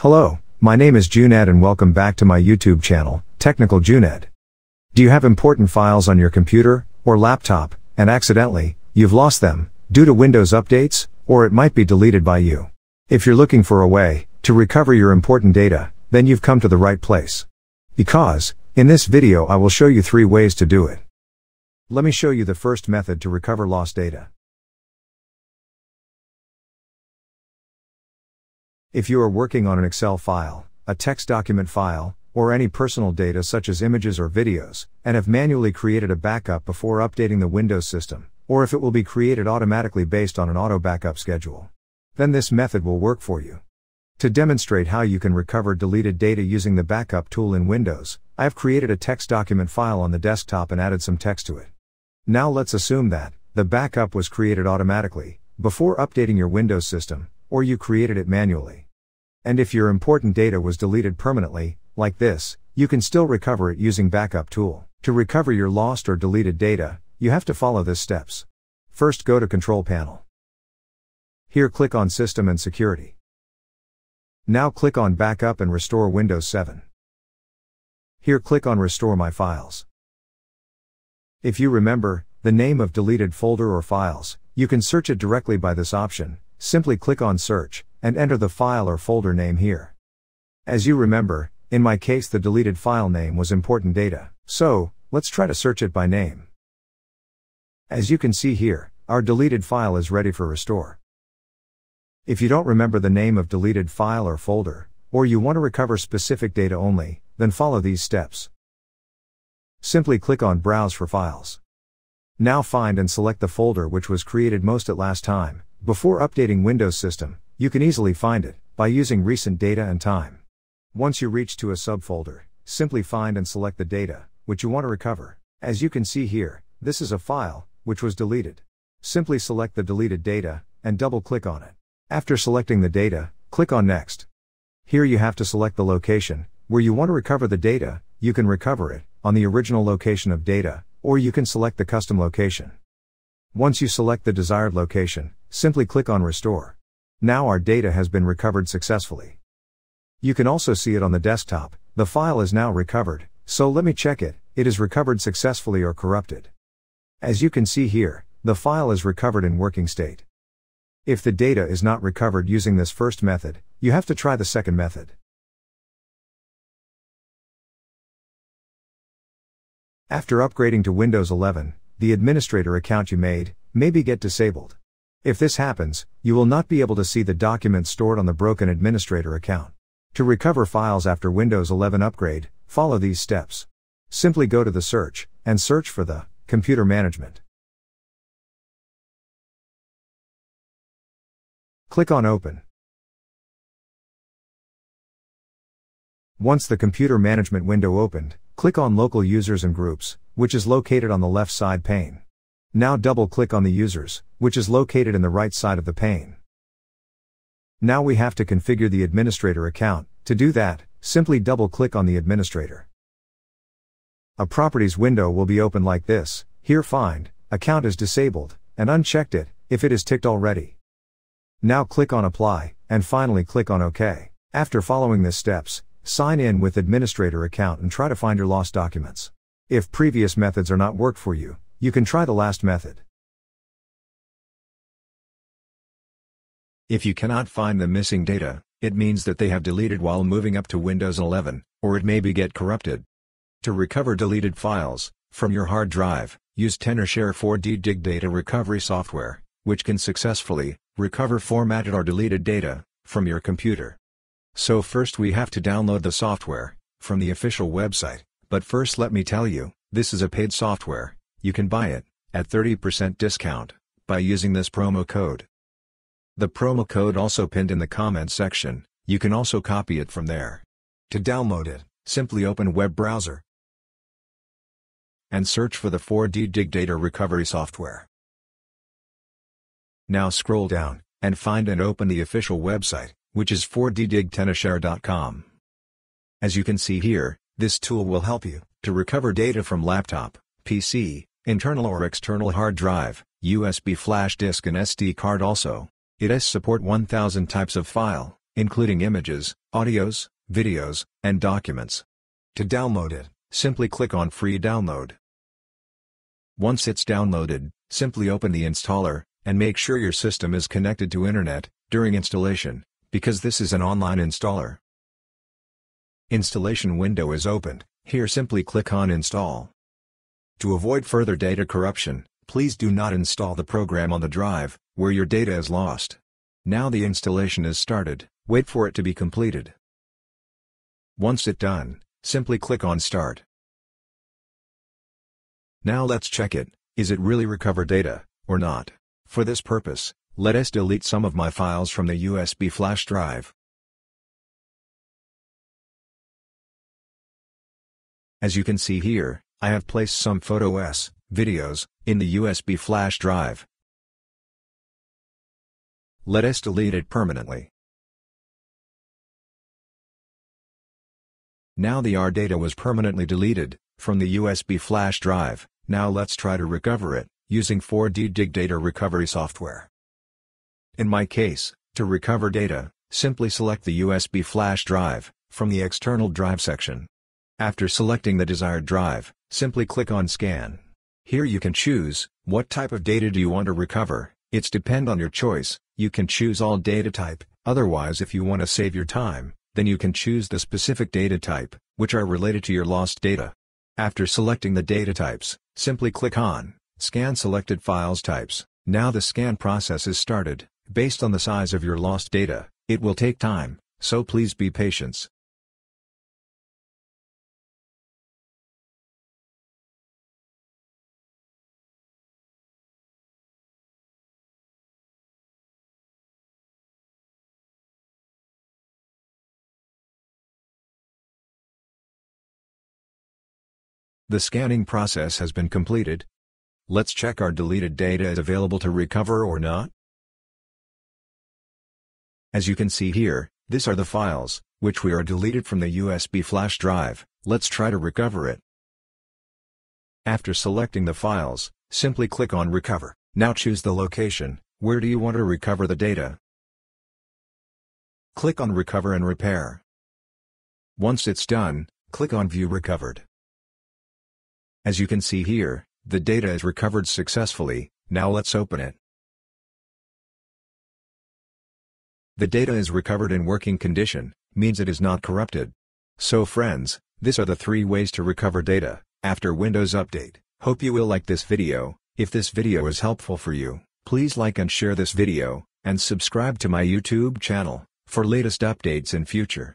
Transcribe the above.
Hello, my name is Junaid and welcome back to my YouTube channel, Technical Junaid. Do you have important files on your computer or laptop and accidentally you've lost them due to Windows updates or it might be deleted by you? If you're looking for a way to recover your important data, then you've come to the right place. Because in this video I will show you 3 ways to do it. Let me show you the first method to recover lost data. If you are working on an Excel file, a text document file, or any personal data such as images or videos, and have manually created a backup before updating the Windows system, or if it will be created automatically based on an auto backup schedule, then this method will work for you. To demonstrate how you can recover deleted data using the backup tool in Windows, I have created a text document file on the desktop and added some text to it. Now let's assume that the backup was created automatically before updating your Windows system, or you created it manually. And if your important data was deleted permanently, like this, you can still recover it using Backup Tool. To recover your lost or deleted data, you have to follow these steps. First go to Control Panel. Here click on System and Security. Now click on Backup and Restore Windows 7. Here click on Restore My Files. If you remember, the name of deleted folder or files, you can search it directly by this option, simply click on Search, and enter the file or folder name here. As you remember, in my case the deleted file name was important data, so, let's try to search it by name. As you can see here, our deleted file is ready for restore. If you don't remember the name of deleted file or folder, or you want to recover specific data only, then follow these steps. Simply click on Browse for Files. Now find and select the folder which was created most at last time, before updating Windows System, you can easily find it by using recent data and time. Once you reach to a subfolder, simply find and select the data which you want to recover. As you can see here, this is a file which was deleted. Simply select the deleted data and double click on it. After selecting the data, click on Next. Here you have to select the location where you want to recover the data. You can recover it on the original location of data, or you can select the custom location. Once you select the desired location, simply click on Restore. Now our data has been recovered successfully. You can also see it on the desktop, the file is now recovered, so let me check it, it is recovered successfully or corrupted. As you can see here, the file is recovered in working state. If the data is not recovered using this first method, you have to try the second method. After upgrading to Windows 11, the administrator account you made, maybe get disabled. If this happens, you will not be able to see the documents stored on the broken administrator account. To recover files after Windows 11 upgrade, follow these steps. Simply go to the search, and search for the Computer Management. Click on Open. Once the Computer Management window opened, click on Local Users and Groups, which is located on the left side pane. Now double click on the users, which is located in the right side of the pane. Now we have to configure the administrator account. To do that, simply double click on the administrator. A properties window will be open like this. Here find, account is disabled, and unchecked it, if it is ticked already. Now click on apply, and finally click on OK. After following these steps, sign in with administrator account and try to find your lost documents. If previous methods are not worked for you, you can try the last method. If you cannot find the missing data, it means that they have deleted while moving up to Windows 11, or it may be get corrupted. To recover deleted files from your hard drive, use Tenorshare 4DDiG Data Recovery software, which can successfully recover formatted or deleted data from your computer. So first we have to download the software from the official website, but first let me tell you, this is a paid software you can buy it, at 30% discount, by using this promo code. The promo code also pinned in the comments section, you can also copy it from there. To download it, simply open web browser and search for the 4DDiG Data Recovery software. Now scroll down, and find and open the official website, which is 4ddigtenorshare.com. As you can see here, this tool will help you to recover data from laptop, PC, internal or external hard drive, USB flash disk and SD card also. It has support 1000 types of file, including images, audios, videos, and documents. To download it, simply click on Free Download. Once it's downloaded, simply open the installer, and make sure your system is connected to internet, during installation, because this is an online installer. Installation window is opened, here simply click on Install. To avoid further data corruption, please do not install the program on the drive, where your data is lost. Now the installation is started, wait for it to be completed. Once it done, simply click on Start. Now let's check it, is it really recover data, or not? For this purpose, let us delete some of my files from the USB flash drive. As you can see here, I have placed some photos, videos, in the USB flash drive. Let us delete it permanently. Now the R data was permanently deleted, from the USB flash drive. Now let's try to recover it, using 4DDiG Data Recovery software. In my case, to recover data, simply select the USB flash drive, from the external drive section. After selecting the desired drive, simply click on Scan. Here you can choose, what type of data do you want to recover, it's depend on your choice, you can choose all data type, otherwise if you want to save your time, then you can choose the specific data type, which are related to your lost data. After selecting the data types, simply click on Scan selected files types. Now the scan process is started, based on the size of your lost data, it will take time, so please be patient. The scanning process has been completed. Let's check our deleted data is available to recover or not. As you can see here, these are the files, which we are deleted from the USB flash drive, let's try to recover it. After selecting the files, simply click on Recover. Now choose the location, where do you want to recover the data? Click on Recover and Repair. Once it's done, click on View Recovered. As you can see here, the data is recovered successfully, now let's open it. The data is recovered in working condition, means it is not corrupted. So friends, these are the three ways to recover data, after Windows Update. Hope you will like this video, if this video is helpful for you, please like and share this video, and subscribe to my YouTube channel, for latest updates in future.